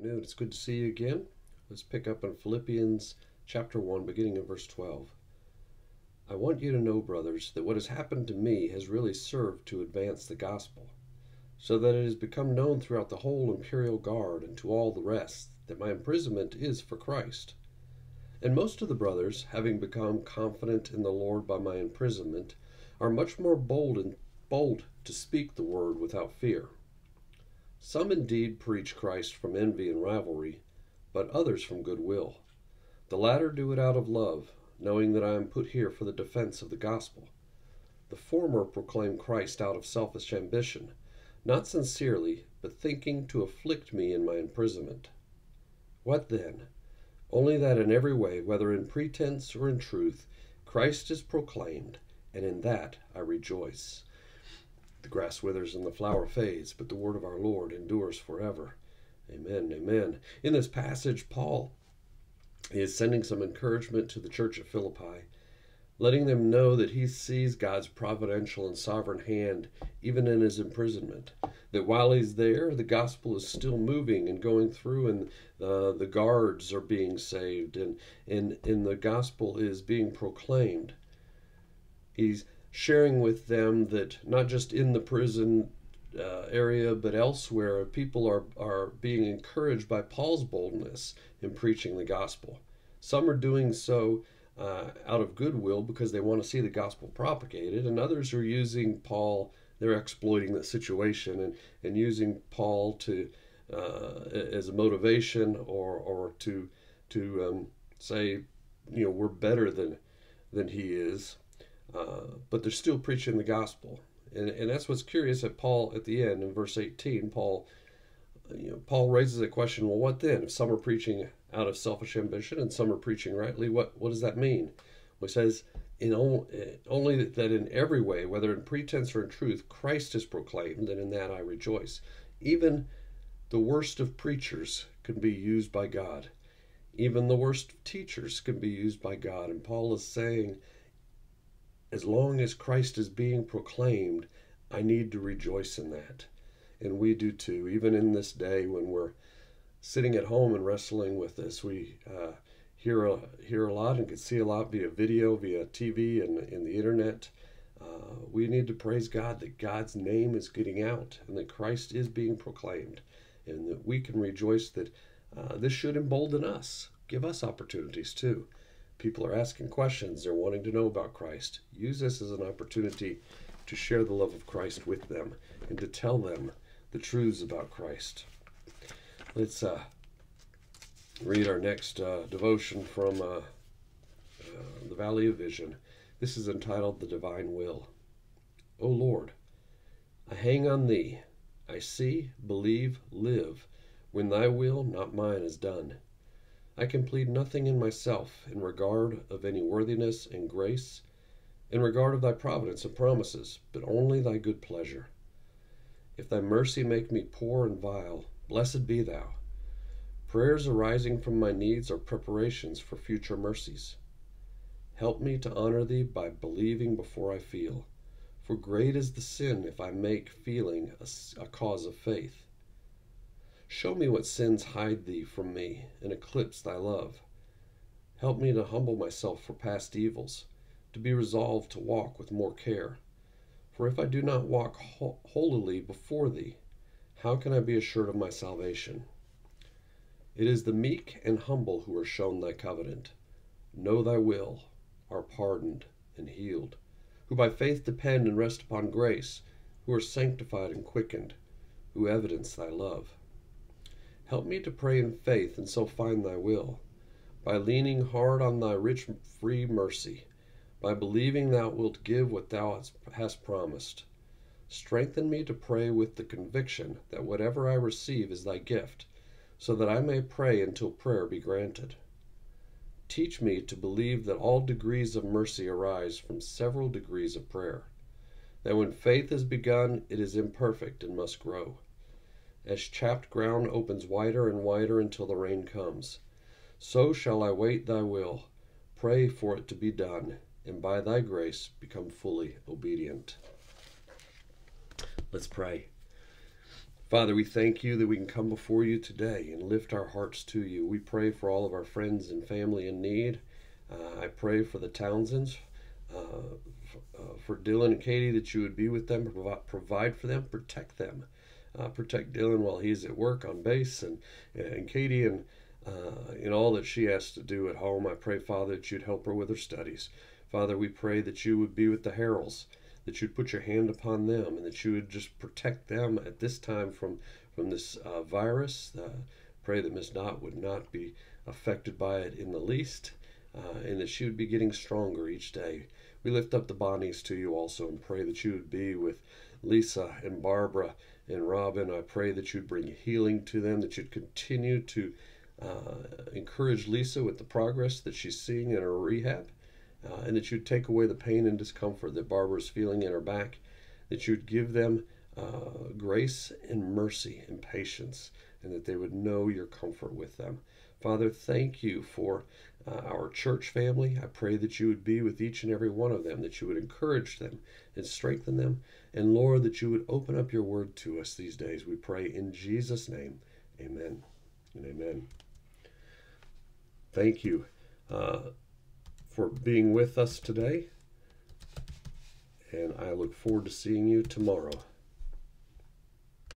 afternoon. It's good to see you again. Let's pick up in Philippians chapter 1, beginning in verse 12. I want you to know, brothers, that what has happened to me has really served to advance the gospel, so that it has become known throughout the whole imperial guard and to all the rest that my imprisonment is for Christ. And most of the brothers, having become confident in the Lord by my imprisonment, are much more bold and bold to speak the word without fear. Some indeed preach Christ from envy and rivalry, but others from good will. The latter do it out of love, knowing that I am put here for the defense of the gospel. The former proclaim Christ out of selfish ambition, not sincerely, but thinking to afflict me in my imprisonment. What then? Only that in every way, whether in pretense or in truth, Christ is proclaimed, and in that I rejoice. The grass withers and the flower fades, but the word of our Lord endures forever. Amen. Amen. In this passage, Paul is sending some encouragement to the church at Philippi, letting them know that he sees God's providential and sovereign hand even in his imprisonment. That while he's there, the gospel is still moving and going through, and uh, the guards are being saved, and, and, and the gospel is being proclaimed. He's sharing with them that not just in the prison uh, area but elsewhere, people are, are being encouraged by Paul's boldness in preaching the gospel. Some are doing so uh, out of goodwill because they want to see the gospel propagated, and others are using Paul, they're exploiting the situation and, and using Paul to uh, as a motivation or, or to, to um, say, you know, we're better than, than he is. Uh, but they're still preaching the gospel. And, and that's what's curious at Paul at the end in verse 18. Paul, you know, Paul raises a question. Well, what then? If some are preaching out of selfish ambition and some are preaching rightly, what what does that mean? Well, he says, in only, only that in every way, whether in pretense or in truth, Christ is proclaimed, and in that I rejoice. Even the worst of preachers can be used by God. Even the worst of teachers can be used by God. And Paul is saying as long as Christ is being proclaimed, I need to rejoice in that. And we do too. Even in this day when we're sitting at home and wrestling with this, we uh, hear, a, hear a lot and can see a lot via video, via TV, and in the internet. Uh, we need to praise God that God's name is getting out and that Christ is being proclaimed, and that we can rejoice that uh, this should embolden us, give us opportunities too people are asking questions, they're wanting to know about Christ. Use this as an opportunity to share the love of Christ with them and to tell them the truths about Christ. Let's uh, read our next uh, devotion from uh, uh the Valley of Vision. This is entitled The Divine Will. O Lord, I hang on Thee. I see, believe, live, when Thy will, not mine, is done. I can plead nothing in myself in regard of any worthiness and grace, in regard of thy providence and promises, but only thy good pleasure. If thy mercy make me poor and vile, blessed be thou. Prayers arising from my needs are preparations for future mercies. Help me to honor thee by believing before I feel, for great is the sin if I make feeling a, a cause of faith. Show me what sins hide thee from me and eclipse thy love. Help me to humble myself for past evils, to be resolved to walk with more care. For if I do not walk holily before thee, how can I be assured of my salvation? It is the meek and humble who are shown thy covenant, know thy will, are pardoned and healed, who by faith depend and rest upon grace, who are sanctified and quickened, who evidence thy love. Help me to pray in faith and so find thy will, by leaning hard on thy rich free mercy, by believing thou wilt give what thou hast promised. Strengthen me to pray with the conviction that whatever I receive is thy gift, so that I may pray until prayer be granted. Teach me to believe that all degrees of mercy arise from several degrees of prayer, that when faith is begun, it is imperfect and must grow as chapped ground opens wider and wider until the rain comes. So shall I wait thy will, pray for it to be done, and by thy grace become fully obedient. Let's pray. Father, we thank you that we can come before you today and lift our hearts to you. We pray for all of our friends and family in need. Uh, I pray for the Townsends, uh, uh, for Dylan and Katie, that you would be with them, provide for them, protect them. Uh, protect Dylan while he's at work on base, and, and Katie and uh, in all that she has to do at home. I pray, Father, that you'd help her with her studies. Father, we pray that you would be with the Harrells that you'd put your hand upon them and that you would just protect them at this time from from this uh, virus. Uh, pray that Miss Knott would not be affected by it in the least, uh, and that she would be getting stronger each day. We lift up the Bonnies to you also and pray that you would be with Lisa and Barbara and Robin. I pray that you'd bring healing to them, that you'd continue to uh, encourage Lisa with the progress that she's seeing in her rehab uh, and that you'd take away the pain and discomfort that Barbara is feeling in her back, that you'd give them uh, grace and mercy and patience, and that they would know your comfort with them. Father, thank you for uh, our church family. I pray that you would be with each and every one of them, that you would encourage them and strengthen them, and Lord, that you would open up your word to us these days. We pray in Jesus' name. Amen and amen. Thank you. Uh, for being with us today. And I look forward to seeing you tomorrow.